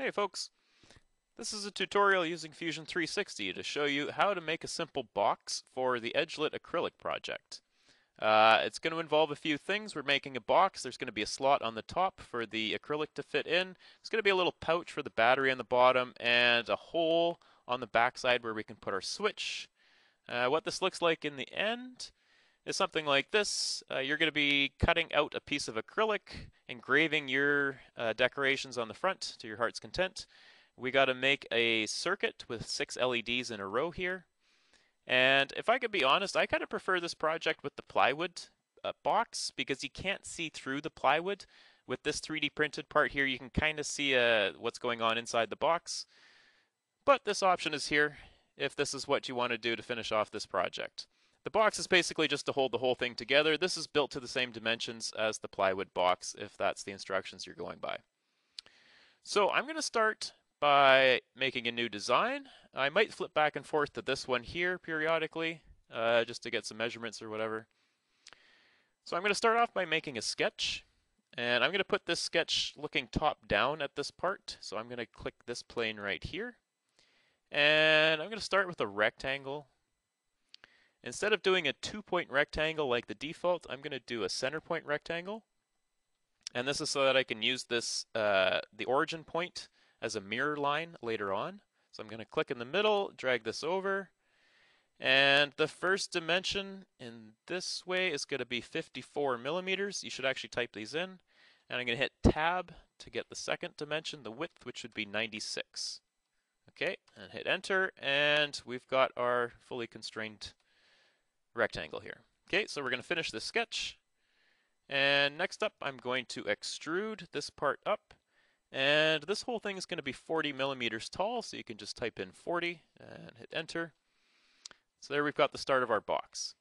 Hey folks, this is a tutorial using Fusion 360 to show you how to make a simple box for the Edgelit acrylic project. Uh, it's going to involve a few things. We're making a box. There's going to be a slot on the top for the acrylic to fit in. There's going to be a little pouch for the battery on the bottom and a hole on the backside where we can put our switch. Uh, what this looks like in the end is something like this. Uh, you're going to be cutting out a piece of acrylic, engraving your uh, decorations on the front to your heart's content. We got to make a circuit with six LEDs in a row here. And if I could be honest, I kind of prefer this project with the plywood uh, box because you can't see through the plywood. With this 3D printed part here, you can kind of see uh, what's going on inside the box. But this option is here if this is what you want to do to finish off this project. The box is basically just to hold the whole thing together. This is built to the same dimensions as the plywood box if that's the instructions you're going by. So I'm going to start by making a new design. I might flip back and forth to this one here periodically uh, just to get some measurements or whatever. So I'm going to start off by making a sketch and I'm going to put this sketch looking top down at this part. So I'm going to click this plane right here and I'm going to start with a rectangle Instead of doing a two-point rectangle like the default, I'm going to do a center point rectangle. And this is so that I can use this uh, the origin point as a mirror line later on. So I'm going to click in the middle, drag this over, and the first dimension in this way is going to be 54 millimeters. You should actually type these in. And I'm going to hit tab to get the second dimension, the width, which would be 96. Okay, and hit enter, and we've got our fully constrained rectangle here. Okay, so we're going to finish this sketch. And next up, I'm going to extrude this part up. And this whole thing is going to be 40 millimeters tall, so you can just type in 40 and hit enter. So there we've got the start of our box.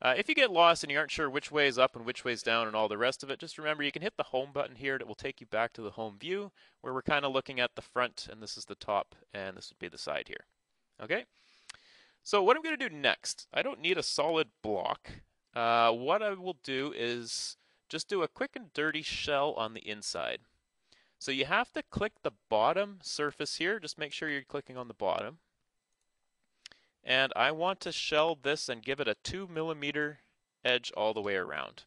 Uh, if you get lost and you aren't sure which way is up and which way is down and all the rest of it, just remember you can hit the home button here it will take you back to the home view where we're kind of looking at the front and this is the top and this would be the side here. Okay, so what I'm going to do next, I don't need a solid block. Uh, what I will do is just do a quick and dirty shell on the inside. So you have to click the bottom surface here. Just make sure you're clicking on the bottom. And I want to shell this and give it a 2 millimeter edge all the way around.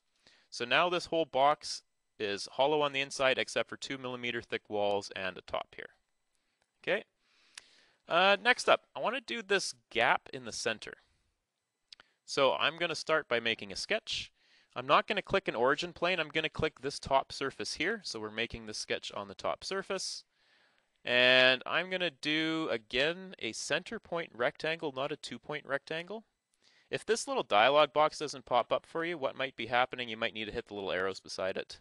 So now this whole box is hollow on the inside except for 2 millimeter thick walls and a top here. Okay. Uh, next up, I want to do this gap in the center. So I'm going to start by making a sketch. I'm not going to click an origin plane. I'm going to click this top surface here. So we're making the sketch on the top surface. And I'm going to do, again, a center point rectangle, not a two-point rectangle. If this little dialog box doesn't pop up for you, what might be happening? You might need to hit the little arrows beside it.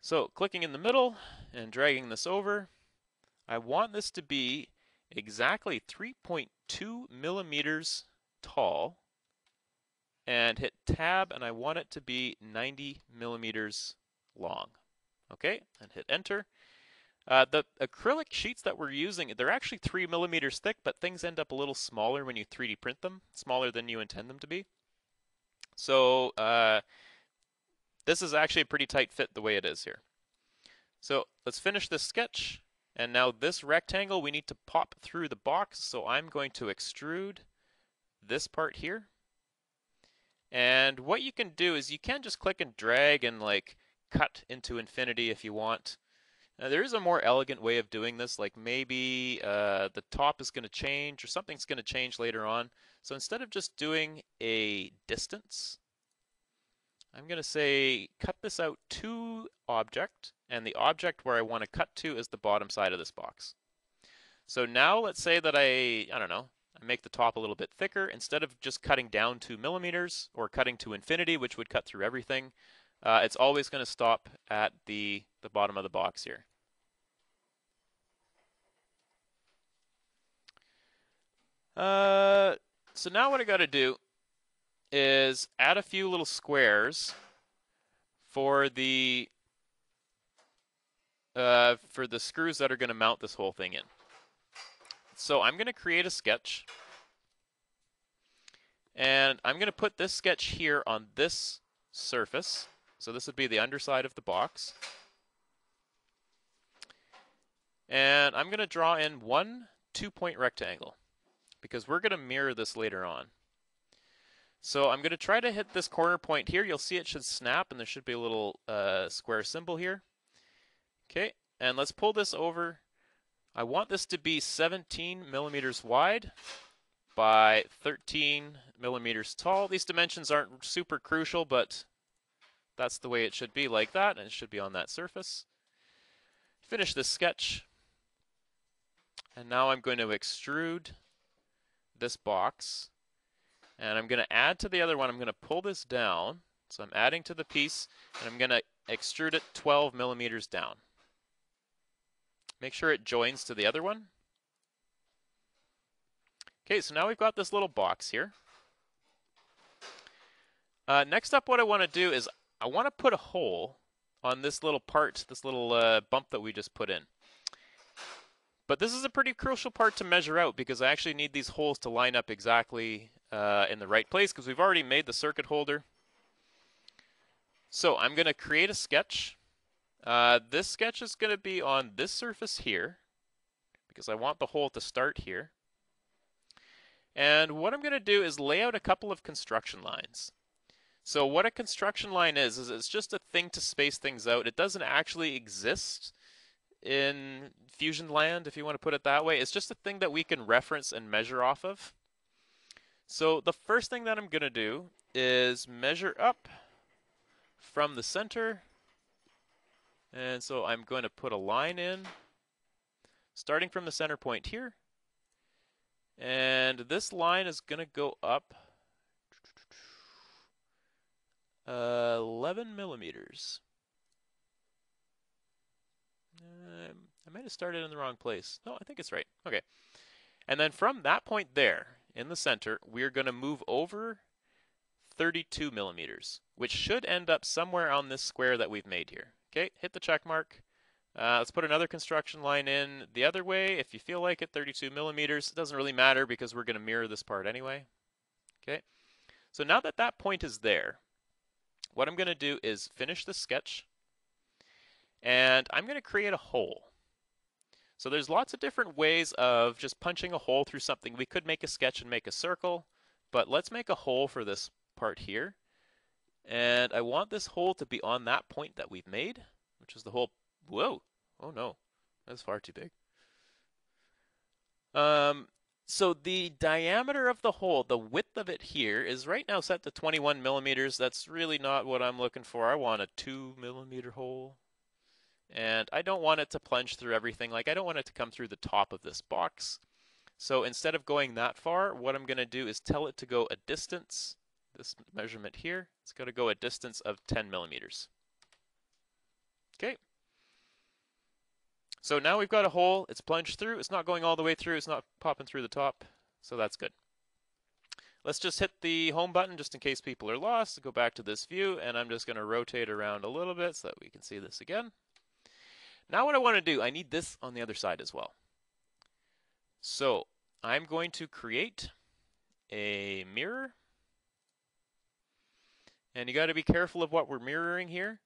So clicking in the middle and dragging this over, I want this to be exactly 3.2 millimeters tall and hit tab and I want it to be 90 millimeters long. Okay, and hit enter. Uh, the acrylic sheets that we're using, they're actually 3 millimeters thick, but things end up a little smaller when you 3D print them, smaller than you intend them to be. So uh, this is actually a pretty tight fit the way it is here. So let's finish this sketch. And now this rectangle, we need to pop through the box. So I'm going to extrude this part here. And what you can do is you can just click and drag and like cut into infinity if you want. Now, there is a more elegant way of doing this, like maybe uh, the top is going to change or something's going to change later on. So instead of just doing a distance, I'm going to say cut this out to object, and the object where I want to cut to is the bottom side of this box. So now let's say that I, I don't know, I make the top a little bit thicker. Instead of just cutting down two millimeters or cutting to infinity, which would cut through everything, uh, it's always going to stop at the, the bottom of the box here. Uh, so now what I got to do is add a few little squares for the uh, for the screws that are going to mount this whole thing in. So I'm going to create a sketch. And I'm going to put this sketch here on this surface. So this would be the underside of the box. And I'm going to draw in one two-point rectangle because we're going to mirror this later on. So I'm going to try to hit this corner point here. You'll see it should snap and there should be a little uh, square symbol here. Okay, and let's pull this over. I want this to be 17 millimeters wide by 13 millimeters tall. These dimensions aren't super crucial, but that's the way it should be like that, and it should be on that surface. Finish this sketch. And now I'm going to extrude this box. And I'm going to add to the other one. I'm going to pull this down. So I'm adding to the piece, and I'm going to extrude it 12 millimeters down. Make sure it joins to the other one. Okay, so now we've got this little box here. Uh, next up, what I want to do is I want to put a hole on this little part, this little uh, bump that we just put in. But this is a pretty crucial part to measure out because I actually need these holes to line up exactly uh, in the right place because we've already made the circuit holder. So I'm going to create a sketch. Uh, this sketch is going to be on this surface here because I want the hole to start here. And what I'm going to do is lay out a couple of construction lines. So what a construction line is, is it's just a thing to space things out. It doesn't actually exist in Fusion land, if you want to put it that way. It's just a thing that we can reference and measure off of. So the first thing that I'm going to do is measure up from the center. And so I'm going to put a line in, starting from the center point here. And this line is going to go up uh, 11 millimeters. Uh, I might have started in the wrong place. No, I think it's right. Okay. And then from that point there, in the center, we're going to move over 32 millimeters, which should end up somewhere on this square that we've made here. Okay, hit the check mark. Uh, let's put another construction line in the other way. If you feel like it, 32 millimeters. It doesn't really matter because we're going to mirror this part anyway. Okay, so now that that point is there, what I'm going to do is finish the sketch and I'm going to create a hole. So there's lots of different ways of just punching a hole through something. We could make a sketch and make a circle, but let's make a hole for this part here. And I want this hole to be on that point that we've made, which is the hole. Whoa, oh no, that's far too big. Um, so the diameter of the hole, the width of it here, is right now set to 21 millimeters. That's really not what I'm looking for. I want a 2 millimeter hole. And I don't want it to plunge through everything. Like, I don't want it to come through the top of this box. So instead of going that far, what I'm going to do is tell it to go a distance, this measurement here, it's going to go a distance of 10 millimeters. Okay. So now we've got a hole, it's plunged through, it's not going all the way through, it's not popping through the top, so that's good. Let's just hit the home button just in case people are lost, go back to this view, and I'm just going to rotate around a little bit so that we can see this again. Now what I want to do, I need this on the other side as well. So I'm going to create a mirror. And you got to be careful of what we're mirroring here.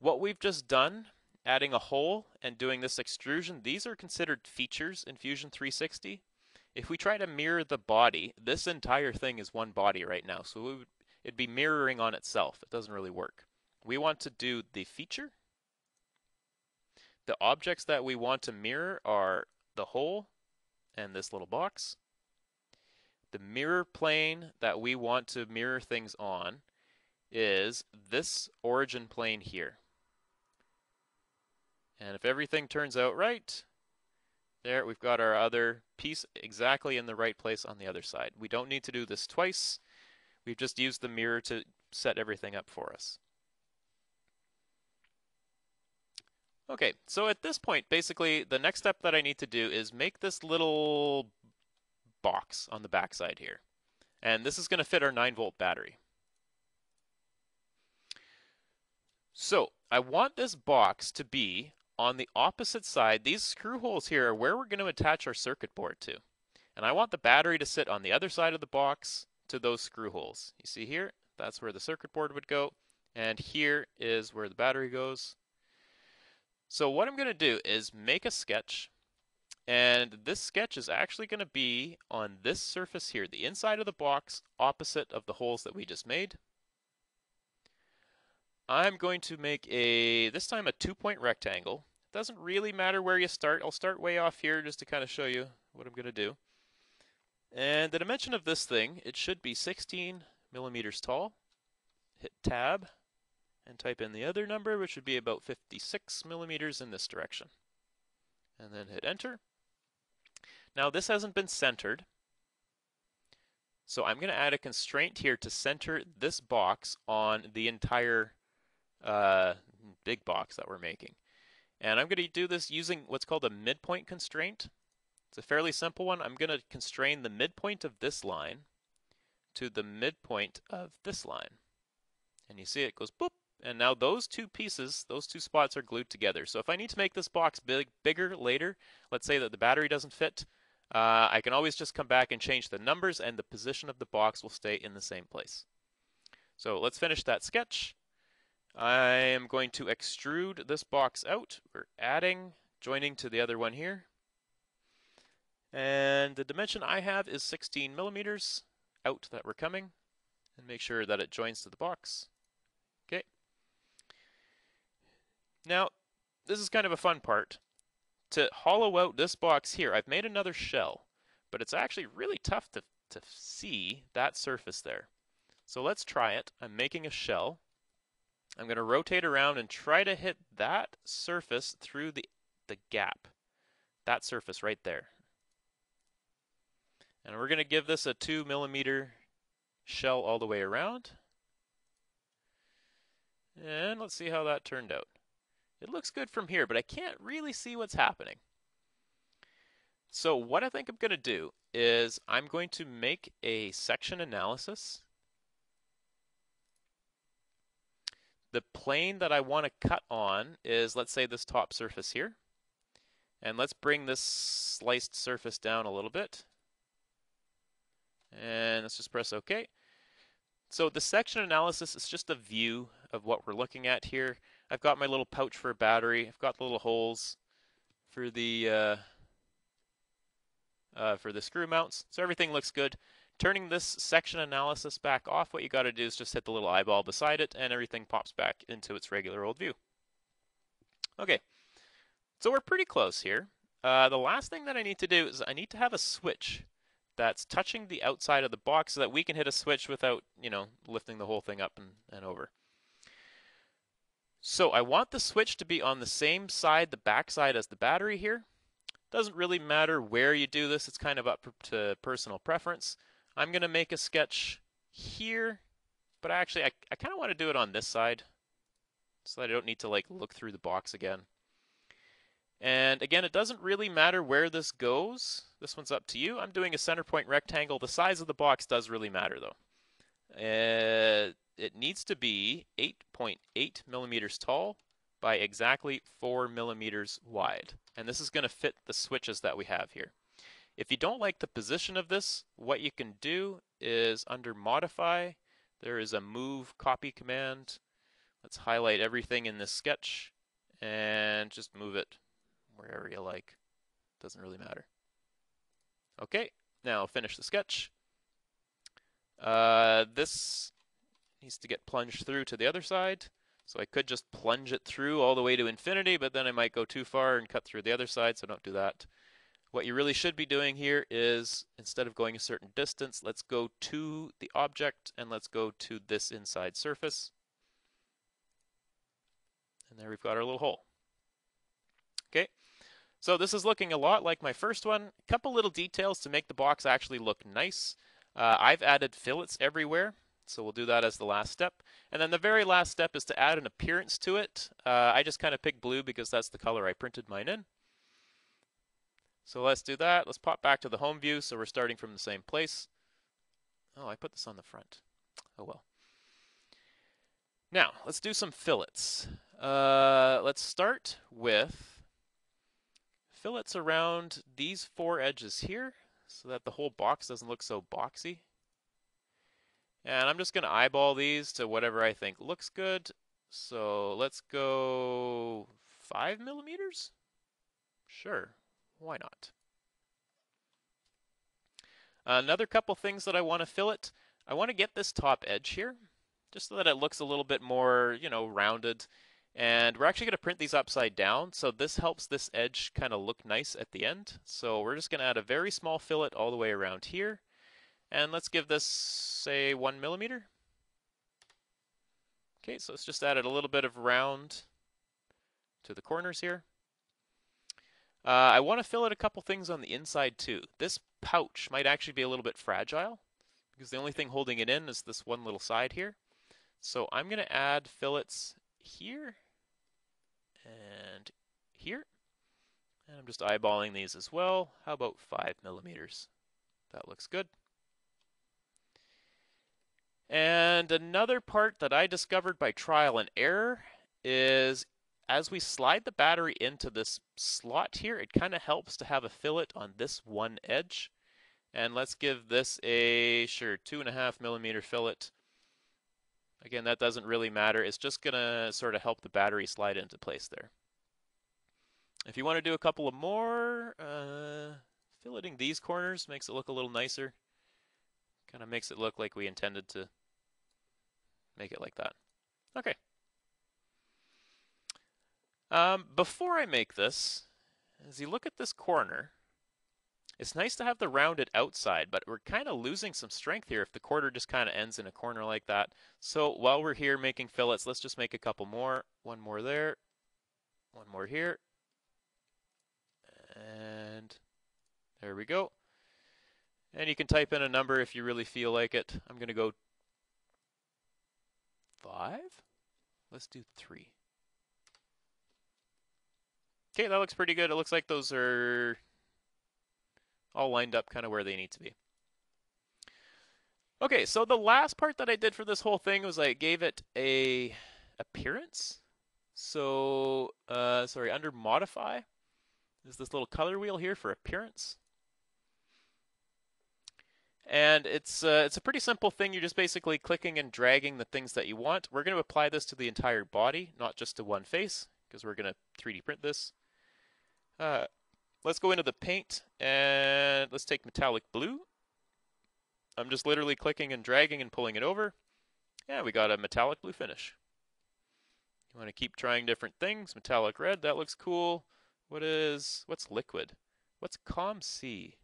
What we've just done adding a hole and doing this extrusion, these are considered features in Fusion 360. If we try to mirror the body, this entire thing is one body right now, so it would, it'd be mirroring on itself. It doesn't really work. We want to do the feature. The objects that we want to mirror are the hole and this little box. The mirror plane that we want to mirror things on is this origin plane here. And if everything turns out right, there we've got our other piece exactly in the right place on the other side. We don't need to do this twice. We've just used the mirror to set everything up for us. Okay, so at this point, basically, the next step that I need to do is make this little box on the backside here. And this is going to fit our 9 volt battery. So I want this box to be on the opposite side, these screw holes here are where we're going to attach our circuit board to. And I want the battery to sit on the other side of the box to those screw holes. You see here, that's where the circuit board would go. And here is where the battery goes. So what I'm going to do is make a sketch And this sketch is actually going to be on this surface here, the inside of the box opposite of the holes that we just made. I'm going to make a, this time a two-point rectangle. It Doesn't really matter where you start. I'll start way off here just to kind of show you what I'm going to do. And the dimension of this thing, it should be 16 millimeters tall. Hit tab and type in the other number, which would be about 56 millimeters in this direction. And then hit enter. Now this hasn't been centered. So I'm going to add a constraint here to center this box on the entire uh, big box that we're making. And I'm going to do this using what's called a midpoint constraint. It's a fairly simple one. I'm going to constrain the midpoint of this line to the midpoint of this line. And you see it goes boop, and now those two pieces, those two spots are glued together. So if I need to make this box big, bigger later, let's say that the battery doesn't fit, uh, I can always just come back and change the numbers and the position of the box will stay in the same place. So let's finish that sketch. I am going to extrude this box out. We're adding, joining to the other one here. And the dimension I have is 16 millimeters out that we're coming. And make sure that it joins to the box. Okay. Now, this is kind of a fun part. To hollow out this box here, I've made another shell, but it's actually really tough to, to see that surface there. So let's try it. I'm making a shell. I'm going to rotate around and try to hit that surface through the, the gap. That surface right there. And we're going to give this a 2 millimeter shell all the way around. And let's see how that turned out. It looks good from here, but I can't really see what's happening. So what I think I'm going to do is I'm going to make a section analysis. The plane that I want to cut on is, let's say, this top surface here. And let's bring this sliced surface down a little bit. And let's just press OK. So the section analysis is just a view of what we're looking at here. I've got my little pouch for a battery. I've got the little holes for the uh, uh, for the screw mounts. So everything looks good. Turning this section analysis back off, what you got to do is just hit the little eyeball beside it and everything pops back into its regular old view. Okay, so we're pretty close here. Uh, the last thing that I need to do is I need to have a switch that's touching the outside of the box so that we can hit a switch without, you know, lifting the whole thing up and, and over. So I want the switch to be on the same side, the back side as the battery here. Doesn't really matter where you do this, it's kind of up to personal preference. I'm going to make a sketch here, but actually I, I kind of want to do it on this side so that I don't need to like look through the box again. And again, it doesn't really matter where this goes. This one's up to you. I'm doing a center point rectangle. The size of the box does really matter though. Uh, it needs to be 8.8 .8 millimeters tall by exactly 4 millimeters wide. And this is going to fit the switches that we have here. If you don't like the position of this, what you can do is under Modify, there is a Move Copy command. Let's highlight everything in this sketch and just move it wherever you like. Doesn't really matter. Okay, now finish the sketch. Uh, this needs to get plunged through to the other side. So I could just plunge it through all the way to infinity, but then I might go too far and cut through the other side, so don't do that. What you really should be doing here is, instead of going a certain distance, let's go to the object and let's go to this inside surface. And there we've got our little hole. Okay, so this is looking a lot like my first one. A couple little details to make the box actually look nice. Uh, I've added fillets everywhere. So we'll do that as the last step. And then the very last step is to add an appearance to it. Uh, I just kind of picked blue because that's the color I printed mine in. So let's do that. Let's pop back to the home view so we're starting from the same place. Oh, I put this on the front. Oh well. Now, let's do some fillets. Uh, let's start with fillets around these four edges here so that the whole box doesn't look so boxy. And I'm just going to eyeball these to whatever I think looks good. So let's go 5 millimeters? Sure, why not? Another couple things that I want to fillet. I want to get this top edge here, just so that it looks a little bit more, you know, rounded. And we're actually going to print these upside down, so this helps this edge kind of look nice at the end. So we're just going to add a very small fillet all the way around here. And let's give this, say, one millimeter. Okay, so it's just added a little bit of round to the corners here. Uh, I want to fillet a couple things on the inside too. This pouch might actually be a little bit fragile because the only thing holding it in is this one little side here. So I'm going to add fillets here and here. And I'm just eyeballing these as well. How about five millimeters? That looks good. And another part that I discovered by trial and error is as we slide the battery into this slot here, it kind of helps to have a fillet on this one edge. And let's give this a, sure, two and a half millimeter fillet. Again, that doesn't really matter. It's just going to sort of help the battery slide into place there. If you want to do a couple of more, uh, filleting these corners makes it look a little nicer. Kind of makes it look like we intended to make it like that. Okay. Um, before I make this, as you look at this corner, it's nice to have the rounded outside, but we're kind of losing some strength here if the quarter just kind of ends in a corner like that. So while we're here making fillets, let's just make a couple more. One more there, one more here, and there we go. And you can type in a number if you really feel like it. I'm going to go five. Let's do three. Okay, that looks pretty good. It looks like those are all lined up kind of where they need to be. Okay, so the last part that I did for this whole thing was I gave it a appearance. So, uh, sorry, under modify is this little color wheel here for appearance. And it's uh, it's a pretty simple thing. You're just basically clicking and dragging the things that you want. We're going to apply this to the entire body, not just to one face, because we're going to 3D print this. Uh, let's go into the paint and let's take metallic blue. I'm just literally clicking and dragging and pulling it over. Yeah, we got a metallic blue finish. You want to keep trying different things. Metallic red, that looks cool. What is, what's liquid? What's COM-C?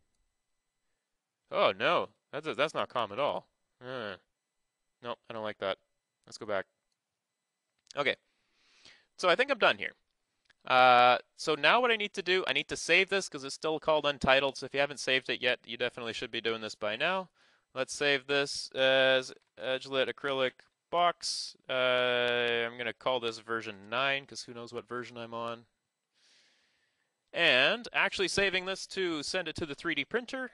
Oh, no, that's, a, that's not calm at all. Uh, no, I don't like that. Let's go back. Okay, so I think I'm done here. Uh, so now what I need to do, I need to save this because it's still called Untitled. So if you haven't saved it yet, you definitely should be doing this by now. Let's save this as Edgelit Acrylic Box. Uh, I'm going to call this version 9 because who knows what version I'm on. And actually saving this to send it to the 3D printer,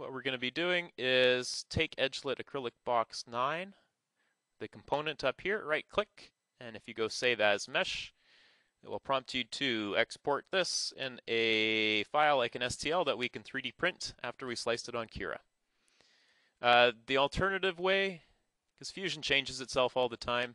what we're going to be doing is take Edgelit Acrylic Box 9, the component up here, right click, and if you go save as mesh, it will prompt you to export this in a file like an STL that we can 3D print after we sliced it on Cura. Uh, the alternative way, because Fusion changes itself all the time,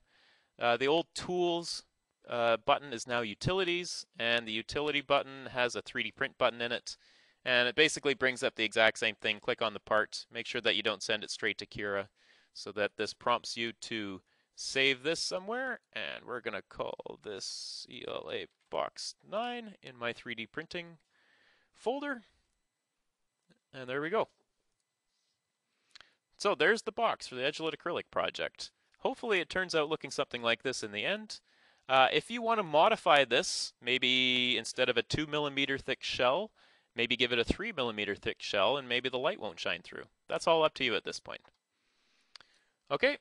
uh, the old Tools uh, button is now Utilities, and the Utility button has a 3D print button in it. And it basically brings up the exact same thing. Click on the parts. make sure that you don't send it straight to Cura so that this prompts you to save this somewhere, and we're going to call this ELA box 9 in my 3D printing folder. And there we go. So there's the box for the Edgelit Acrylic project. Hopefully it turns out looking something like this in the end. Uh, if you want to modify this, maybe instead of a 2 millimeter thick shell, maybe give it a 3 millimeter thick shell and maybe the light won't shine through. That's all up to you at this point. Okay,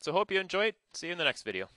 so hope you enjoyed. See you in the next video.